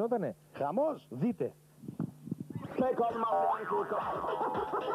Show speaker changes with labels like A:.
A: γινότανε.
B: Χαμός.
A: Δείτε.
C: Take on my